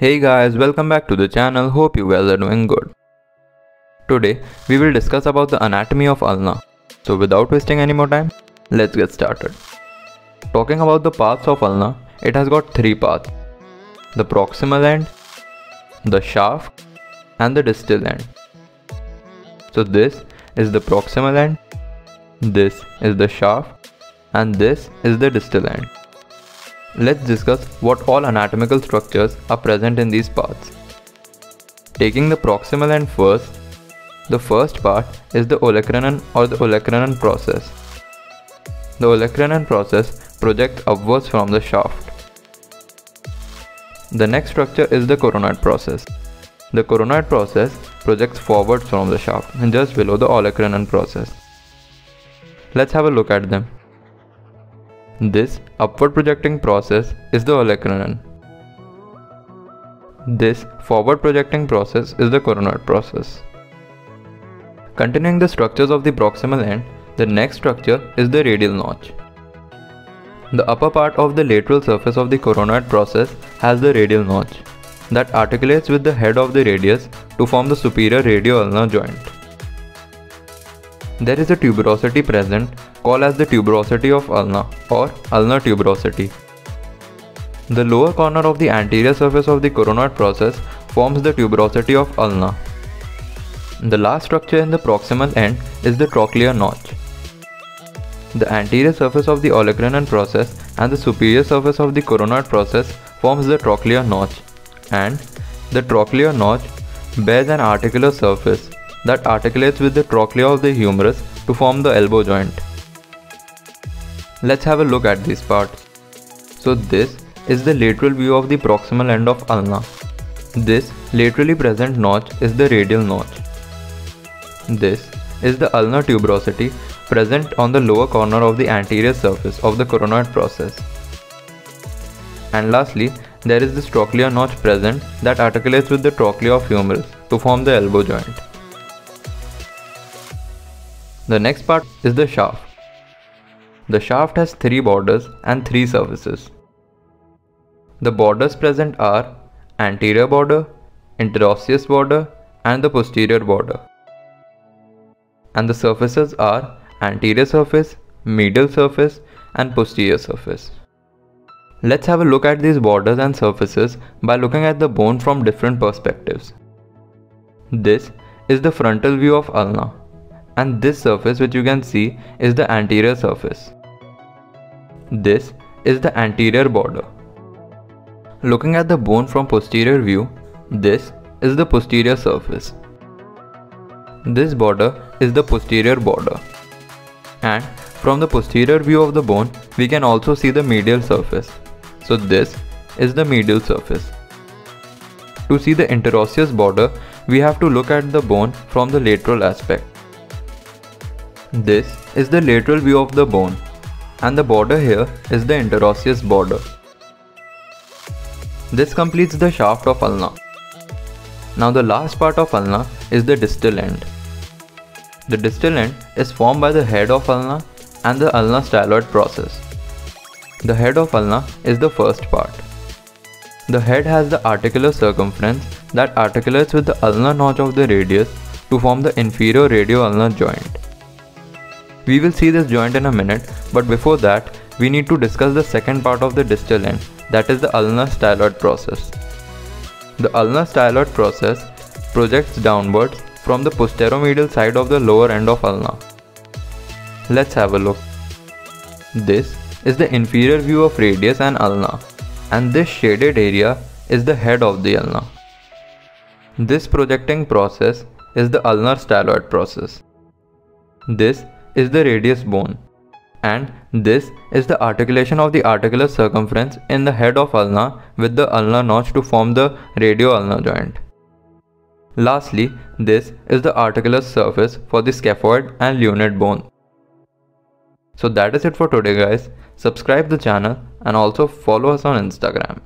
Hey guys, welcome back to the channel. Hope you guys are doing good. Today, we will discuss about the anatomy of ulna. So without wasting any more time, let's get started. Talking about the parts of ulna, it has got three parts. The proximal end, the shaft, and the distal end. So this is the proximal end, this is the shaft, and this is the distal end. Let's discuss what all anatomical structures are present in these parts. Taking the proximal end first, the first part is the olecranon or the olecranon process. The olecranon process projects upwards from the shaft. The next structure is the coronoid process. The coronoid process projects forwards from the shaft and just below the olecranon process. Let's have a look at them. This upward projecting process is the olecranon. This forward projecting process is the coronoid process. Continuing the structures of the proximal end, the next structure is the radial notch. The upper part of the lateral surface of the coronoid process has the radial notch that articulates with the head of the radius to form the superior radioulnar joint. There is a tuberosity present called as the tuberosity of ulna or ulnar tuberosity. The lower corner of the anterior surface of the coronoid process forms the tuberosity of ulna. The last structure in the proximal end is the trochlear notch. The anterior surface of the olecranon process and the superior surface of the coronoid process forms the trochlear notch and the trochlear notch bears an articular surface that articulates with the trochlea of the humerus to form the elbow joint. Let's have a look at this part. So this is the lateral view of the proximal end of ulna. This laterally present notch is the radial notch. This is the ulnar tuberosity present on the lower corner of the anterior surface of the coronoid process. And lastly, there is this trochlear notch present that articulates with the trochlea of humerus to form the elbow joint. The next part is the shaft. The shaft has three borders and three surfaces. The borders present are anterior border, interosseous border and the posterior border. And the surfaces are anterior surface, medial surface and posterior surface. Let's have a look at these borders and surfaces by looking at the bone from different perspectives. This is the frontal view of ulna and this surface which you can see is the anterior surface. This is the anterior border. Looking at the bone from posterior view, this is the posterior surface. This border is the posterior border. And from the posterior view of the bone, we can also see the medial surface. So this is the medial surface. To see the interosseous border, we have to look at the bone from the lateral aspect. This is the lateral view of the bone and the border here is the interosseous border. This completes the shaft of ulna. Now the last part of ulna is the distal end. The distal end is formed by the head of ulna and the ulnar styloid process. The head of ulna is the first part. The head has the articular circumference that articulates with the ulnar notch of the radius to form the inferior radioulnar joint. We will see this joint in a minute, but before that, we need to discuss the second part of the distal end, that is the ulnar styloid process. The ulnar styloid process projects downwards from the posteromedial side of the lower end of ulna. Let's have a look. This is the inferior view of radius and ulna, and this shaded area is the head of the ulna. This projecting process is the ulnar styloid process. This is the radius bone and this is the articulation of the articular circumference in the head of ulna with the ulnar notch to form the radioulnar joint. Lastly, this is the articular surface for the scaphoid and lunate bone. So that is it for today guys. Subscribe the channel and also follow us on Instagram.